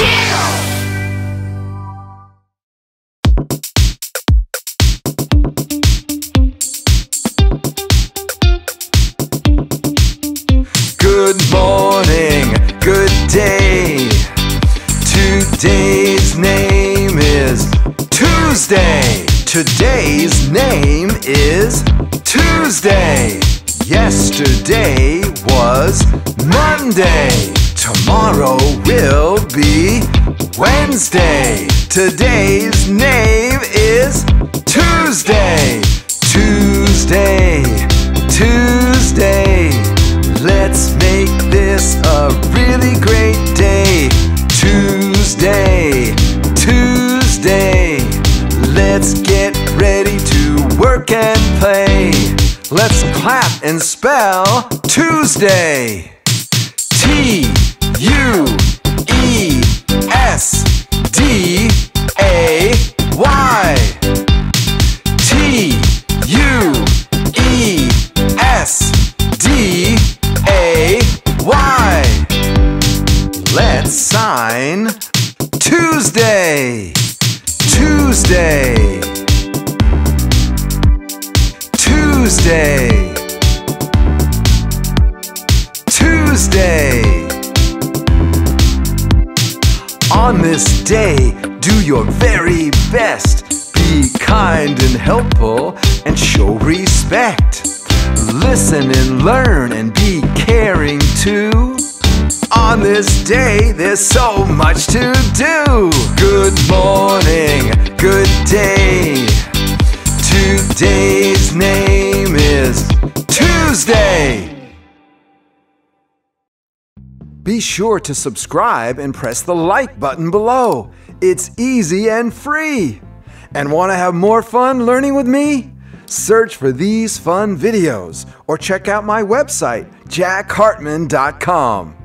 Good morning, good day. Today's name is Tuesday. Today's name is Tuesday. Yesterday was Monday. Tomorrow will be Wednesday. Today's name is Tuesday. Tuesday. Tuesday. Let's make this a really great day. Tuesday, Tuesday. Let's get ready to work and play. Let's clap and spell Tuesday. T Tuesday. Tuesday. Tuesday. Tuesday. On this day, do your very best. Be kind and helpful and show respect. Listen and learn and be caring too. This day, there's so much to do. Good morning, good day. Today's name is Tuesday. Be sure to subscribe and press the like button below. It's easy and free. And want to have more fun learning with me? Search for these fun videos or check out my website, jackhartmann.com.